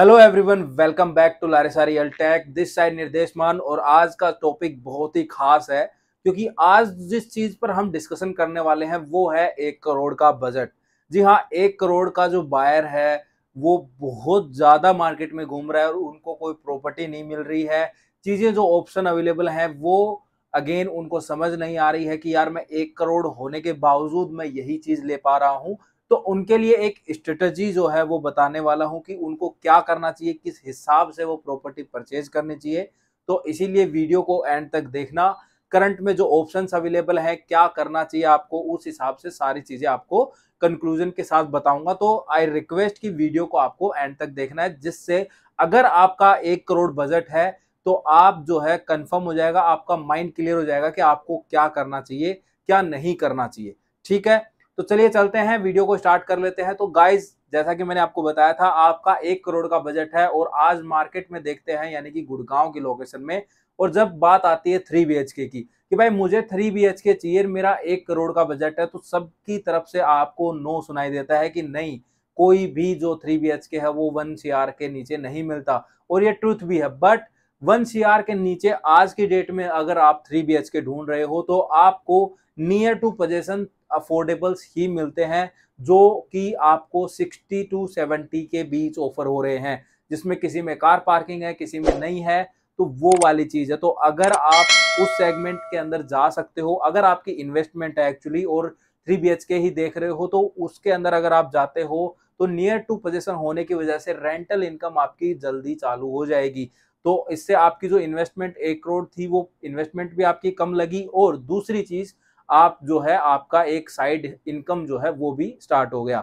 Hello everyone welcome back to Larisa real tech this side Nirdesh Maan और आज का topic बहुत ही खास है, क्योंकि आज जिस चीज़ पर हम डिस्कशन करने वाले हैं, वो है एक करोड़ का बजट जी हाँ एक करोड़ का जो बायर है, वो बहुत ज़्यादा मार्केट में घूम रहा है और उनको कोई प्रॉपर्टी नहीं मिल रही है। चीज़ें जो ऑप्शन अवेलेबल हैं, वो अगेन उनको समझ नहीं आ रही है कि यार मैं एक करोड़ होने के बावजूद मैं यही चीज़ ले पा रहा हूँ। तो उनके लिए एक स्ट्रेटजी जो है वो बताने वाला हूँ कि उनको क्या करना चाहिए, किस हिसाब से वो प्रॉपर्टी परचेज करनी चाहिए। तो इसीलिए वीडियो को एंड तक देखना। करंट में जो ऑप्शन अवेलेबल है, क्या करना चाहिए आपको, उस हिसाब से सारी चीज़ें आपको कंक्लूजन के साथ बताऊँगा। तो आई रिक्वेस्ट की वीडियो को आपको एंड तक देखना है, जिससे अगर आपका एक करोड़ बजट है तो आप जो है कंफर्म हो जाएगा, आपका माइंड क्लियर हो जाएगा कि आपको क्या करना चाहिए, क्या नहीं करना चाहिए। ठीक है? तो चलिए चलते हैं, वीडियो को स्टार्ट कर लेते हैं। तो गाइज़ जैसा कि मैंने आपको बताया था, आपका एक करोड़ का बजट है और आज मार्केट में देखते हैं, यानी कि गुड़गांव की लोकेशन में। और जब बात आती है थ्री बी की, कि भाई मुझे थ्री बी के चाहिए, मेरा एक करोड़ का बजट है तो सबकी तरफ़ से आपको नो सुनाई देता है कि नहीं, कोई भी जो थ्री बी है, वो वन सी के नीचे नहीं मिलता। और ये ट्रूथ भी है। बट वन सी के नीचे आज की डेट में अगर आप थ्री बीएच के ढूंढ रहे हो तो आपको नियर टू पोजेशन अफोर्डेबल्स ही मिलते हैं, जो कि आपको 60 टू 70 के बीच ऑफ़र हो रहे हैं, जिसमें किसी में कार पार्किंग है, किसी में नहीं है तो वो वाली चीज़ है। तो अगर आप उस सेगमेंट के अंदर जा सकते हो, अगर आपकी इन्वेस्टमेंट है एक्चुअली और थ्री बी के ही देख रहे हो तो उसके अंदर अगर आप जाते हो तो नियर टू पोजिशन होने की वजह से रेंटल इनकम आपकी जल्दी चालू हो जाएगी। तो इससे आपकी जो इन्वेस्टमेंट एक करोड़ थी, वो इन्वेस्टमेंट भी आपकी कम लगी और दूसरी चीज़, आप जो है, आपका एक साइड इनकम जो है, वो भी स्टार्ट हो गया।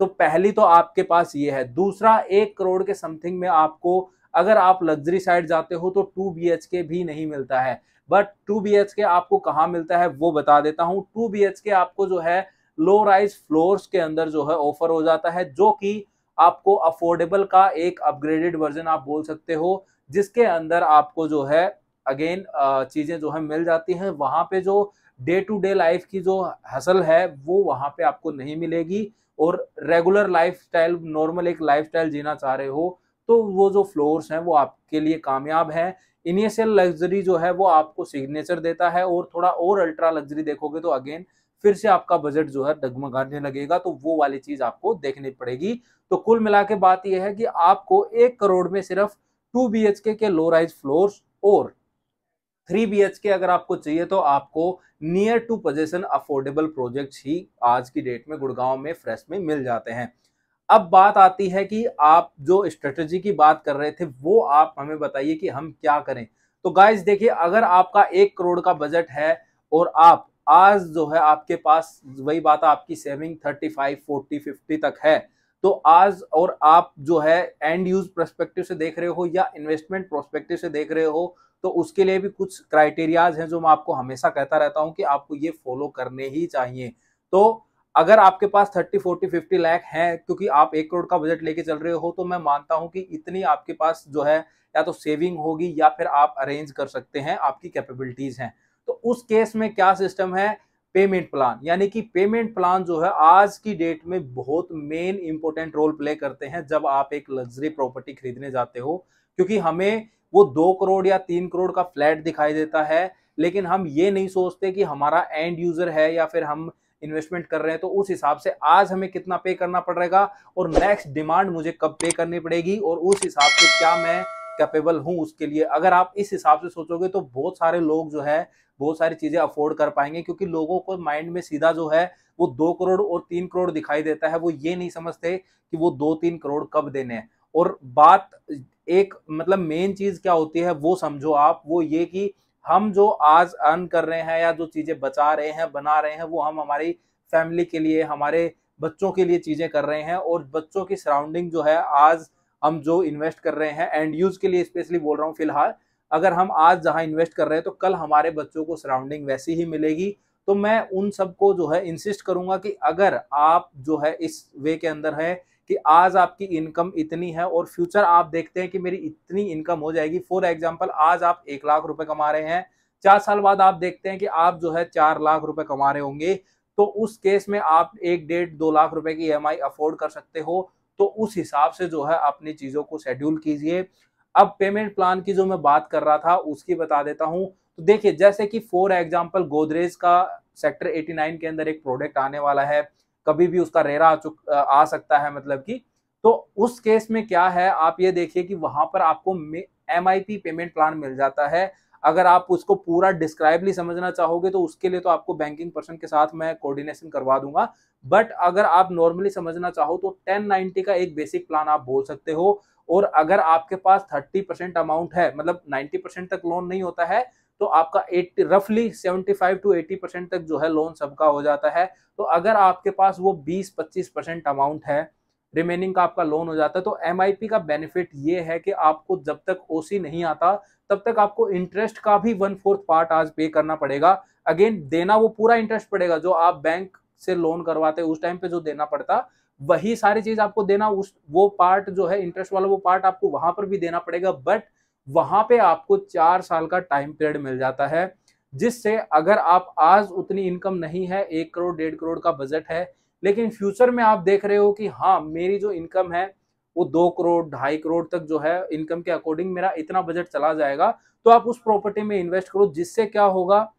तो पहली तो आपके पास ये है। दूसरा, एक करोड़ के समथिंग में आपको अगर आप लग्जरी साइड जाते हो तो टू बीएच के भी नहीं मिलता है। बट टू बी के आपको कहाँ मिलता है, वो बता देता हूँ। टू बी के आपको जो है लो राइज फ्लोर्स के अंदर जो है ऑफ़र हो जाता है, जो कि आपको अफोर्डेबल का एक अपग्रेडेड वर्जन आप बोल सकते हो। जिसके अंदर आपको जो है अगेन चीज़ें जो है मिल जाती हैं। वहाँ पे जो डे टू डे लाइफ की जो हसल है, वो वहाँ पे आपको नहीं मिलेगी। और रेगुलर लाइफ स्टाइल नॉर्मल एक लाइफ स्टाइल जीना चाह रहे हो तो वो जो फ्लोर्स हैं, वो आपके लिए कामयाब है। इनिशियल लग्जरी जो है, वो आपको सिग्नेचर देता है और थोड़ा और अल्ट्रा लग्जरी देखोगे तो अगेन फिर से आपका बजट जो है डगमगाने लगेगा तो वो वाली चीज़ आपको देखनी पड़ेगी। तो कुल मिला के बात यह है कि आपको एक करोड़ में सिर्फ़ two B K low rise floors और थ्री बी के अगर आपको चाहिए तो आपको near to possession affordable project ही आज की डेट में गुड़गांव में फ्रेश में मिल जाते हैं। अब बात आती है कि आप जो स्ट्रेटजी की बात कर रहे थे, वो आप हमें बताइए कि हम क्या करें। तो गाइज़ देखिए, अगर आपका एक करोड़ का बजट है और आप आज जो है आपके पास, वही बात आपकी saving thirty five forty fifty तक है तो आज और आप जो है एंड यूज़ प्रोस्पेक्टिव से देख रहे हो या इन्वेस्टमेंट प्रोस्पेक्टिव से देख रहे हो तो उसके लिए भी कुछ क्राइटेरियाज हैं जो मैं आपको हमेशा कहता रहता हूँ कि आपको ये फॉलो करने ही चाहिए। तो अगर आपके पास थर्टी फोर्टी फिफ्टी लाख है, क्योंकि आप एक करोड़ का बजट लेके चल रहे हो तो मैं मानता हूँ कि इतनी आपके पास जो है या तो सेविंग होगी या फिर आप अरेंज कर सकते हैं, आपकी कैपेबिलिटीज हैं। तो उस केस में क्या सिस्टम है? पेमेंट प्लान, यानी कि पेमेंट प्लान जो है, आज की डेट में बहुत मेन इंपॉर्टेंट रोल प्ले करते हैं जब आप एक लग्जरी प्रॉपर्टी खरीदने जाते हो, क्योंकि हमें वो दो करोड़ या तीन करोड़ का फ्लैट दिखाई देता है, लेकिन हम ये नहीं सोचते कि हमारा एंड यूज़र है या फिर हम इन्वेस्टमेंट कर रहे हैं तो उस हिसाब से आज हमें कितना पे करना पड़ेगा और नेक्स्ट डिमांड मुझे कब पे करनी पड़ेगी और उस हिसाब से क्या मैं कैपेबल हूँ उसके लिए। अगर आप इस हिसाब से सोचोगे तो बहुत सारे लोग जो है, बहुत सारी चीज़ें अफोर्ड कर पाएँगे क्योंकि लोगों को माइंड में सीधा जो है, वो दो करोड़ और तीन करोड़ दिखाई देता है। वो ये नहीं समझते कि वो दो तीन करोड़ कब देने हैं। और बात एक मतलब मेन चीज़ क्या होती है, वो समझो आप। वो ये कि हम जो आज अर्न कर रहे हैं या जो चीज़ें बचा रहे हैं, बना रहे हैं, वो हम हमारी फैमिली के लिए, हमारे बच्चों के लिए चीज़ें कर रहे हैं। और बच्चों की सराउंडिंग जो है, आज हम जो इन्वेस्ट कर रहे हैं एंड यूज़ के लिए स्पेशली बोल रहा हूँ फ़िलहाल, अगर हम आज जहाँ इन्वेस्ट कर रहे हैं तो कल हमारे बच्चों को सराउंडिंग वैसी ही मिलेगी। तो मैं उन सबको जो है इंसिस्ट करूँगा कि अगर आप जो है इस वे के अंदर है कि आज आपकी इनकम इतनी है और फ्यूचर आप देखते हैं कि मेरी इतनी इनकम हो जाएगी। फॉर एग्ज़ाम्पल आज आप एक लाख रुपए कमा रहे हैं। चार साल बाद आप देखते हैं कि आप जो है चार लाख रुपए कमा रहे होंगे। तो उस केस में आप एक डेढ़ दो लाख रुपए की ईएमआई अफोर्ड कर सकते हो। तो उस हिसाब से जो है अपनी चीज़ों को शेड्यूल कीजिए। अब पेमेंट प्लान की जो मैं बात कर रहा था उसकी बता देता हूँ। तो देखिए जैसे कि फॉर एग्जांपल गोदरेज का सेक्टर 89 के अंदर एक प्रोडक्ट आने वाला है। कभी भी उसका रेरा आ, चुक आ सकता है मतलब कि। तो उस केस में क्या है आप ये देखिए कि वहाँ पर आपको एमआईपी पेमेंट प्लान मिल जाता है। अगर आप उसको पूरा डिस्क्राइबली समझना चाहोगे तो उसके लिए तो आपको बैंकिंग पर्सन के साथ मैं कोऑर्डिनेशन करवा दूँगा। बट अगर आप नॉर्मली समझना चाहो तो 1090 का एक बेसिक प्लान आप बोल सकते हो। और अगर आपके पास 30 परसेंट अमाउंट है मतलब 90 परसेंट तक लोन नहीं होता है तो आपका 80 रफली 75 टू 80 परसेंट तक जो है लोन सबका हो जाता है। तो अगर आपके पास वो 20-25 परसेंट अमाउंट है रिमेनिंग का आपका लोन हो जाता है तो एमआईपी का बेनिफिट ये है कि आपको जब तक ओसी नहीं आता, तब तक आपको इंटरेस्ट का भी वन फोर्थ पार्ट आज पे करना पड़ेगा। अगेन देना वो पूरा इंटरेस्ट पड़ेगा, जो आप बैंक से लोन करवाते उस टाइम पे जो देना पड़ता, वही सारी चीज़ आपको देना, उस, वो पार्ट जो है इंटरेस्ट वाला वो पार्ट आपको वहाँ पर भी देना पड़ेगा बट वहाँ पे आपको चार साल का टाइम पीरियड मिल जाता है, जिससे अगर आप आज उतनी इनकम नहीं है, एक करोड़ डेढ़ करोड़ का बजट है लेकिन फ्यूचर में आप देख रहे हो कि हाँ मेरी जो इनकम है, वो दो करोड़, ढाई करोड़ तक जो है, इनकम के अकॉर्डिंग मेरा इतना बजट चला जाएगा तो आप उस प्रॉपर्टी में इन्वेस्ट करो, जिससे क्या होगा,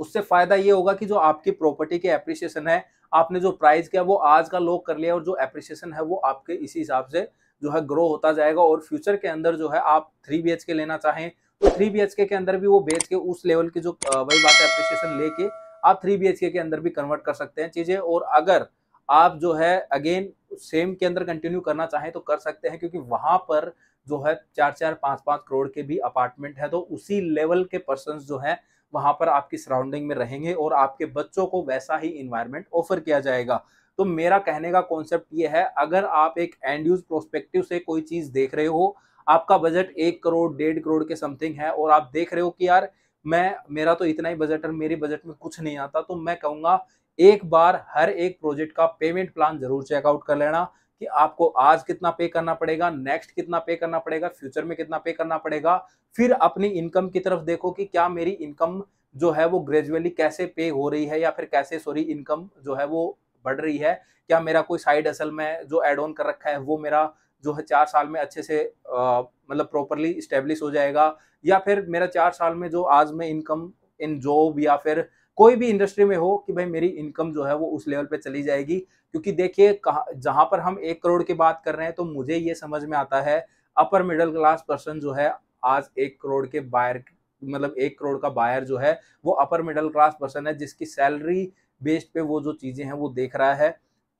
उससे फ़ायदा ये होगा कि जो आपकी प्रॉपर्टी के एप्रिसिएशन है, आपने जो प्राइस किया, वो आज का लोग कर लिया और जो एप्रिसिएशन है, वो आपके इसी हिसाब से जो है ग्रो होता जाएगा और फ्यूचर के अंदर जो है, आप थ्री बी लेना चाहें तो थ्री बी के अंदर भी वो बेच के उस लेवल की जो वही बात है एप्रिसिएशन लेके आप थ्री बी के अंदर भी कन्वर्ट कर सकते हैं चीज़ें और अगर आप जो है अगेन सेम के अंदर कंटिन्यू करना चाहें तो कर सकते हैं क्योंकि वहाँ पर जो है चार चार, पाँच पाँच करोड़ के भी अपार्टमेंट है तो उसी लेवल के पर्सन जो है वहाँ पर आपकी सराउंडिंग में रहेंगे और आपके बच्चों को वैसा ही इन्वायरमेंट ऑफ़र किया जाएगा। तो मेरा कहने का कॉन्सेप्ट ये है, अगर आप एक एंड यूज़ प्रोस्पेक्टिव से कोई चीज़ देख रहे हो, आपका बजट एक करोड़, डेढ़ करोड़ के समथिंग है और आप देख रहे हो कि यार मैं, मेरा तो इतना ही बजट है मेरे बजट में कुछ नहीं आता तो मैं कहूँगा, एक बार हर एक प्रोजेक्ट का पेमेंट प्लान ज़रूर चेकआउट कर लेना कि आपको आज कितना पे करना पड़ेगा नेक्स्ट कितना पे करना पड़ेगा फ्यूचर में कितना पे करना पड़ेगा। फिर अपनी इनकम की तरफ़ देखो कि क्या मेरी इनकम जो है वो ग्रेजुअली कैसे पे हो रही है या फिर कैसे सॉरी इनकम जो है वो बढ़ रही है। क्या मेरा कोई साइड असल में जो एड ऑन कर रखा है, वो मेरा जो है चार साल में अच्छे से मतलब प्रॉपरली स्टेब्लिश हो जाएगा, या फिर मेरा चार साल में जो आज में इनकम इन जॉब या फिर कोई भी इंडस्ट्री में हो कि भाई मेरी इनकम जो है वो उस लेवल पे चली जाएगी। क्योंकि देखिए, कहा, जहाँ पर हम एक करोड़ की बात कर रहे हैं तो मुझे ये समझ में आता है अपर मिडिल क्लास पर्सन जो है आज एक करोड़ के बायर मतलब एक करोड़ का बायर जो है, वो अपर मिडिल क्लास पर्सन है जिसकी सैलरी बेस्ड पे वो जो चीज़ें हैं वो देख रहा है।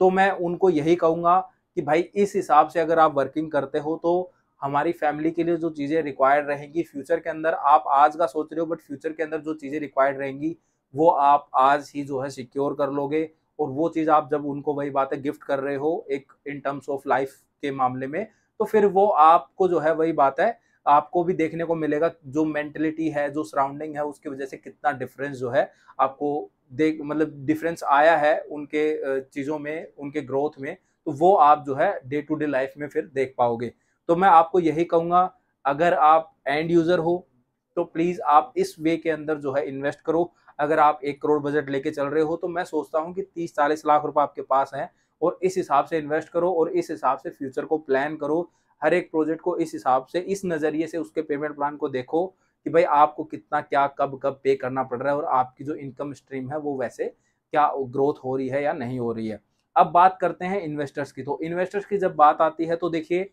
तो मैं उनको यही कहूँगा कि भाई इस हिसाब से अगर आप वर्किंग करते हो तो हमारी फैमिली के लिए जो चीज़ें रिक्वायर्ड रहेंगी फ्यूचर के अंदर आप आज का सोच रहे हो बट फ्यूचर के अंदर जो चीज़ें रिक्वायर्ड रहेंगी, वो आप आज ही जो है सिक्योर कर लोगे। और वो चीज़ आप जब उनको वही बात गिफ्ट कर रहे हो, एक इन टर्म्स ऑफ़ लाइफ के मामले में तो फिर वो आपको जो है वही बात है, आपको भी देखने को मिलेगा जो मेंटेलिटी है, जो सराउंडिंग है, उसकी वजह से कितना डिफरेंस जो है आपको देख मतलब डिफरेंस आया है उनके चीज़ों में, उनके ग्रोथ में। तो वो आप जो है डे टू डे लाइफ में फिर देख पाओगे। तो मैं आपको यही कहूँगा, अगर आप एंड यूज़र हो तो प्लीज़ आप इस वे के अंदर जो है इन्वेस्ट करो। अगर आप एक करोड़ बजट लेके चल रहे हो तो मैं सोचता हूँ कि तीस चालीस लाख रुपए आपके पास हैं और इस हिसाब से इन्वेस्ट करो और इस हिसाब से फ्यूचर को प्लान करो। हर एक प्रोजेक्ट को इस हिसाब से, इस नज़रिए से उसके पेमेंट प्लान को देखो कि भाई आपको कितना क्या, कब कब पे करना पड़ रहा है और आपकी जो इनकम स्ट्रीम है वो वैसे क्या ग्रोथ हो रही है या नहीं हो रही है। अब बात करते हैं इन्वेस्टर्स की। तो इन्वेस्टर्स की जब बात आती है तो देखिए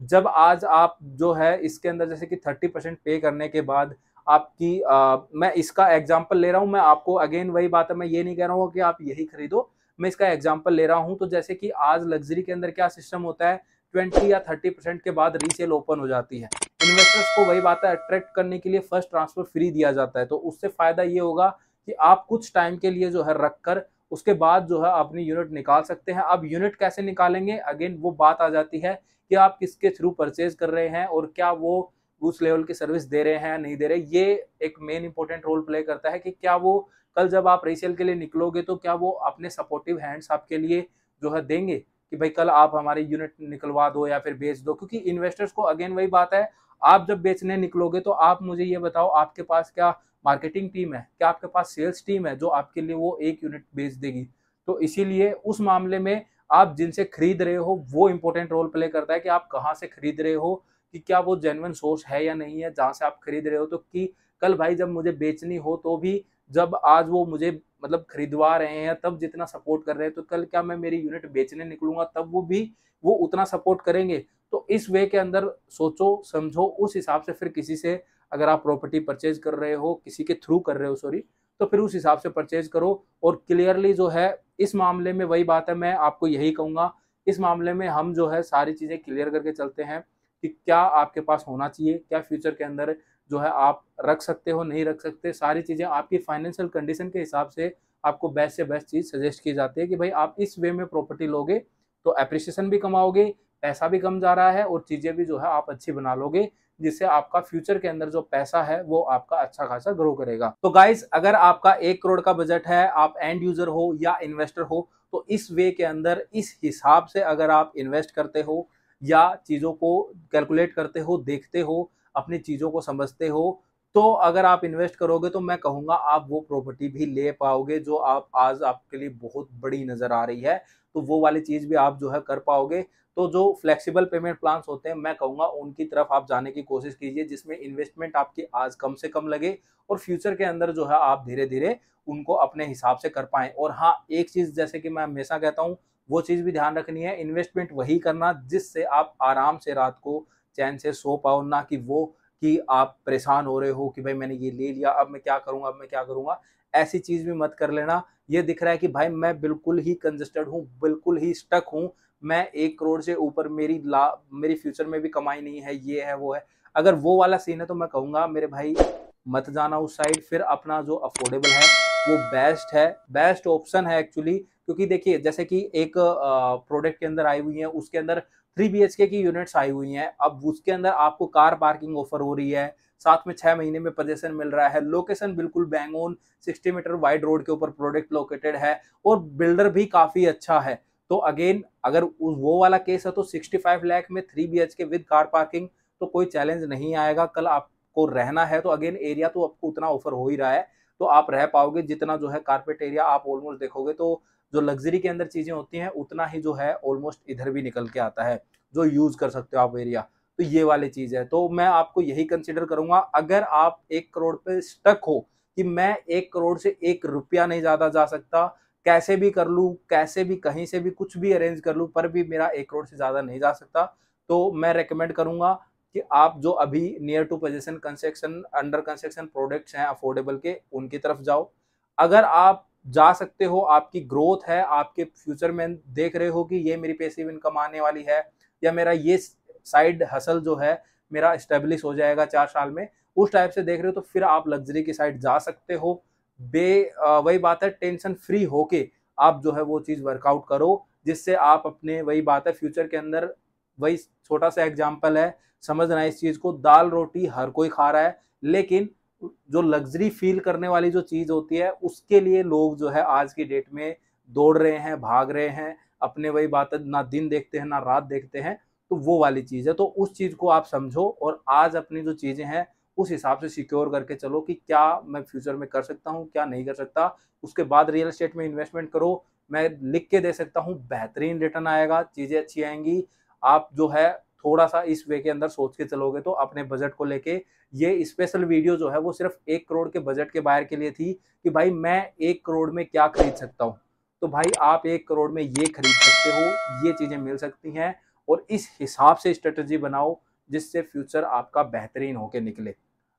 जब आज आप जो है इसके अंदर जैसे कि थर्टी परसेंट पे करने के बाद आपकी आ, मैं इसका एग्ज़ाम्पल ले रहा हूँ मैं आपको अगेन वही बात है मैं ये नहीं कह रहा हूँ कि आप यही खरीदो मैं इसका एग्ज़ाम्पल ले रहा हूँ। तो जैसे कि आज लग्जरी के अंदर क्या सिस्टम होता है ट्वेंटी या थर्टी परसेंट के बाद रीसेल ओपन हो जाती है। इन्वेस्टर्स को वही बात है अट्रैक्ट करने के लिए फ़र्स्ट ट्रांसफ़र फ्री दिया जाता है। तो उससे फ़ायदा ये होगा कि आप कुछ टाइम के लिए जो है रख कर उसके बाद जो है अपनी यूनिट निकाल सकते हैं। अब यूनिट कैसे निकालेंगे? अगेन वो बात आ जाती है कि आप किसके थ्रू परचेज कर रहे हैं और क्या वो उस लेवल की सर्विस दे रहे हैं, नहीं दे रहे। ये एक मेन इंपॉर्टेंट रोल प्ले करता है कि क्या वो कल जब आप रीसेल के लिए निकलोगे तो क्या वो अपने सपोर्टिव हैंड्स आपके लिए जो है देंगे कि भाई कल आप हमारी यूनिट निकलवा दो या फिर बेच दो? क्योंकि इन्वेस्टर्स को अगेन वही बात है आप जब बेचने निकलोगे तो आप मुझे ये बताओ, आपके पास क्या मार्केटिंग टीम है? क्या आपके पास सेल्स टीम है जो आपके लिए वो एक यूनिट बेच देगी? तो इसीलिए उस मामले में आप जिनसे खरीद रहे हो, वो इम्पोर्टेंट रोल प्ले करता है कि आप कहाँ से खरीद रहे हो कि क्या वो जेनवन सोर्स है या नहीं है, जहाँ से आप खरीद रहे हो तो कि कल भाई जब मुझे बेचनी हो तो भी जब आज वो मुझे मतलब खरीदवा रहे हैं, तब जितना सपोर्ट कर रहे हैं तो कल क्या मैं मेरी यूनिट बेचने निकलूँगा, तब वो भी वो उतना सपोर्ट करेंगे। तो इस वे के अंदर सोचो, समझो, उस हिसाब से फिर किसी से अगर आप प्रॉपर्टी परचेज कर रहे हो, किसी के थ्रू कर रहे हो सॉरी तो फिर उस हिसाब से परचेज करो। और क्लियरली जो है, इस मामले में वही बात है, मैं आपको यही कहूँगा, इस मामले में हम जो है सारी चीज़ें क्लियर करके चलते हैं। कि क्या आपके पास होना चाहिए, क्या फ्यूचर के अंदर जो है आप रख सकते हो, नहीं रख सकते, सारी चीज़ें आपकी फाइनेंशियल कंडीशन के हिसाब से आपको बेस्ट से बेस्ट चीज़ सजेस्ट की जाती है कि भाई आप इस वे में प्रॉपर्टी लोगे तो अप्रिसिएशन भी कमाओगे, पैसा भी कम जा रहा है और चीज़ें भी जो है आप अच्छी बना लोगे, जिससे आपका फ्यूचर के अंदर जो पैसा है वो आपका अच्छा खासा ग्रो करेगा। तो गाइस अगर आपका एक करोड़ का बजट है, आप एंड यूज़र हो या इन्वेस्टर हो तो इस वे के अंदर, इस हिसाब से अगर आप इन्वेस्ट करते हो या चीज़ों को कैलकुलेट करते हो, देखते हो, अपनी चीज़ों को समझते हो तो अगर आप इन्वेस्ट करोगे तो मैं कहूँगा आप वो प्रॉपर्टी भी ले पाओगे जो आप, आज आपके लिए बहुत बड़ी नज़र आ रही है तो वो वाली चीज़ भी आप जो है कर पाओगे। तो जो फ्लेक्सिबल पेमेंट प्लान्स होते हैं, मैं कहूँगा उनकी तरफ़ आप जाने की कोशिश कीजिए, जिसमें इन्वेस्टमेंट आपकी आज कम से कम लगे और फ्यूचर के अंदर जो है आप धीरे धीरे उनको अपने हिसाब से कर पाएँ। और हाँ एक चीज़ जैसे कि मैं हमेशा कहता हूँ वो चीज़ भी ध्यान रखनी है इन्वेस्टमेंट वही करना जिससे आप आराम से रात को चैन से सो पाओ, ना कि वो कि आप परेशान हो रहे हो कि भाई मैंने ये ले लिया, अब मैं क्या करूँगा, अब मैं क्या करूँगा। ऐसी चीज़ भी मत कर लेना। ये दिख रहा है कि भाई मैं बिल्कुल ही कंजस्टेड हूँ, बिल्कुल ही स्टक हूँ। मैं एक करोड़ से ऊपर मेरी ला, मेरी फ्यूचर में भी कमाई नहीं है, ये है, वो है। अगर वो वाला सीन है तो मैं कहूँगा, मेरे भाई मत जाना उस साइड फिर अपना जो अफोर्डेबल है, वो बेस्ट है। बेस्ट ऑप्शन है एक्चुअली क्योंकि देखिए, जैसे कि एक प्रोडक्ट के अंदर आई हुई है, उसके अंदर थ्री बी की यूनिट्स आई हुई हैं। अब उसके अंदर आपको कार पार्किंग ऑफ़र हो रही है, साथ में छह महीने में पोजेशन मिल रहा है। लोकेशन बिल्कुल bang on sixty metre wide road के ऊपर प्रोडक्ट लोकेटेड है और बिल्डर भी काफ़ी अच्छा है। तो अगेन अगर वो वाला केस है तो 65 लाख में three B K with car parking तो कोई चैलेंज नहीं आएगा। कल आपको रहना है तो अगेन एरिया तो आपको उतना ऑफ़र हो ही रहा है। तो आप रह पाओगे, जितना जो है कारपेट एरिया आप ऑलमोस्ट देखोगे तो जो लग्जरी के अंदर चीज़ें होती हैं, उतना ही जो है ऑलमोस्ट इधर भी निकल के आता है, जो यूज़ कर सकते हो आप एरिया तो ये वाली चीज़ है। तो मैं आपको यही कंसिडर करूँगा, अगर आप एक करोड़ पे स्टक हो कि मैं एक करोड़ से एक रुपया नहीं ज़्यादा जा सकता, कैसे भी कर लू, कैसे भी कहीं से भी कुछ भी अरेंज कर लू, पर भी मेरा एक करोड़ से ज़्यादा नहीं जा सकता तो मैं रिकमेंड करूँगा कि आप जो अभी near to position construction under construction products हैं अफोर्डेबल के, उनकी तरफ़ जाओ। अगर आप जा सकते हो, आपकी ग्रोथ है, आपके फ्यूचर में देख रहे हो कि ये मेरी पैसिव इनकम आने वाली है, या मेरा ये साइड हसल जो है, मेरा स्टेब्लिश हो जाएगा चार साल में, उस टाइप से देख रहे हो तो फिर आप लग्जरी की साइड जा सकते हो। बे वही बात है टेंशन फ्री होके आप जो है वो चीज़ वर्कआउट करो, जिससे आप अपने, वही बात है फ्यूचर के अंदर वही छोटा सा एग्ज़ाम्पल है समझना इस चीज़ को, दाल रोटी हर कोई खा रहा है, लेकिन जो लग्जरी फील करने वाली जो चीज़ होती है, उसके लिए लोग जो है आज की डेट में दौड़ रहे हैं, भाग रहे हैं, अपने वही बात ना दिन देखते हैं, ना रात देखते हैं तो वो वाली चीज़ है। तो उस चीज़ को आप समझो और आज अपनी जो चीज़ें हैं, उस हिसाब से सिक्योर करके चलो कि क्या मैं फ्यूचर में कर सकता हूँ, क्या नहीं कर सकता। उसके बाद रियल एस्टेट में इन्वेस्टमेंट करो, मैं लिख के दे सकता हूँ, बेहतरीन रिटर्न आएगा, चीज़ें अच्छी आएँगी। आप जो है थोड़ा सा इस वे के अंदर सोच के चलोगे तो अपने बजट को लेके ये स्पेशल वीडियो जो है वो सिर्फ़ एक करोड़ के बजट के बाहर के लिए थी कि भाई मैं एक करोड़ में क्या खरीद सकता हूँ? तो भाई आप एक करोड़ में ये खरीद सकते हो, ये चीज़ें मिल सकती हैं और इस हिसाब से स्ट्रेटजी बनाओ जिससे फ्यूचर आपका बेहतरीन होके निकले।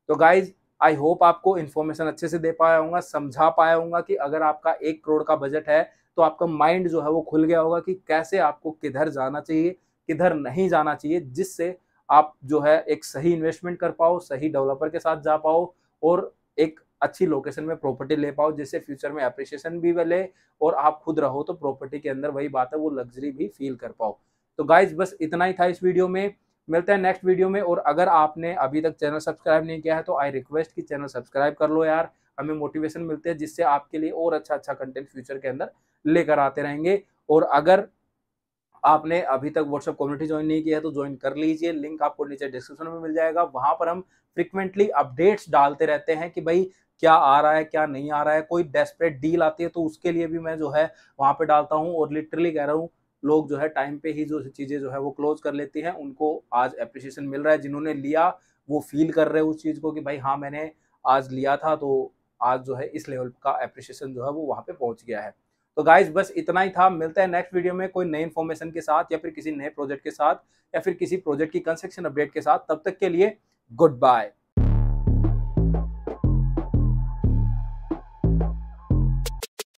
तो गाइज़ आई होप आपको इन्फॉर्मेशन अच्छे से दे पाया हूँ समझा पाया हूँ कि अगर आपका एक करोड़ का बजट है तो आपका माइंड जो है वो खुल गया होगा कि कैसे आपको किधर जाना चाहिए, किधर नहीं जाना चाहिए, जिससे आप जो है एक सही इन्वेस्टमेंट कर पाओ, सही डेवलपर के साथ जा पाओ और एक अच्छी लोकेशन में प्रॉपर्टी ले पाओ जिससे फ्यूचर में अप्रिशिएशन भी मिले और आप खुद रहो तो प्रॉपर्टी के अंदर वही बात है, वो लग्जरी भी फील कर पाओ। तो गाइज़ बस इतना ही था इस वीडियो में। मिलते हैं नेक्स्ट वीडियो में और अगर आपने अभी तक चैनल सब्सक्राइब नहीं किया है तो आई रिक्वेस्ट कि चैनल सब्सक्राइब कर लो यार। हमें मोटिवेशन मिलते हैं जिससे आपके लिए और अच्छा अच्छा कंटेंट फ्यूचर के अंदर लेकर आते रहेंगे और अगर आपने अभी तक व्हाट्सएप कम्युनिटी ज्वाइन नहीं किया है तो ज्वाइन कर लीजिए। लिंक आपको नीचे डिस्क्रिप्शन में मिल जाएगा। वहाँ पर हम फ्रिक्वेंटली अपडेट्स डालते रहते हैं कि भाई, क्या आ रहा है, क्या नहीं आ रहा है। कोई डेस्परेट डील आती है तो उसके लिए भी मैं जो है वहाँ पे डालता हूँ और लिटरली कह रहा हूँ, लोग जो है टाइम पे ही जो चीज़ें जो है वो क्लोज कर लेती हैं। उनको आज अप्रिसिएशन मिल रहा है। जिन्होंने लिया, वो फील कर रहे हैं उस चीज़ को कि भाई हाँ मैंने आज लिया था तो आज जो है इस लेवल का अप्रिसिएशन जो है वो वहाँ पे पहुँच गया है। तो गाइज़ बस इतना ही था। मिलता है नेक्स्ट वीडियो में कोई नई इन्फॉर्मेशन के साथ या फिर किसी नए प्रोजेक्ट के साथ या फिर किसी प्रोजेक्ट की कंस्ट्रक्शन अपडेट के साथ। तब तक के लिए गुड बाय